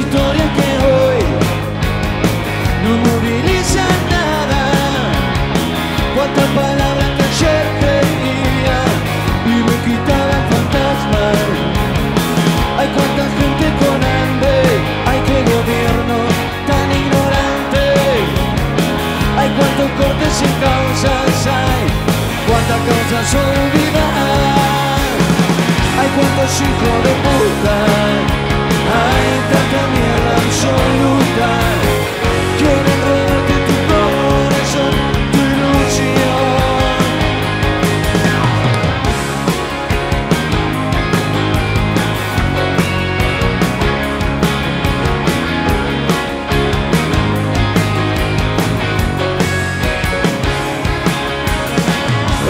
historia que hoy no moviliza nada. Cuánta palabras que ayer creía y me quitaba fantasma. Hay cuánta gente con hambre, hay que gobierno tan ignorante. Hay cuántos cortes sin causas, hay cuántas causas olvidadas. Hay cuántos hijos de puta.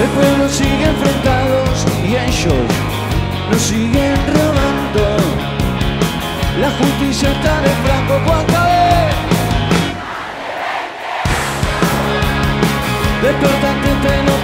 El pueblo sigue enfrentados y ellos nos siguen robando. La justicia está de franco cuando es. Despertate,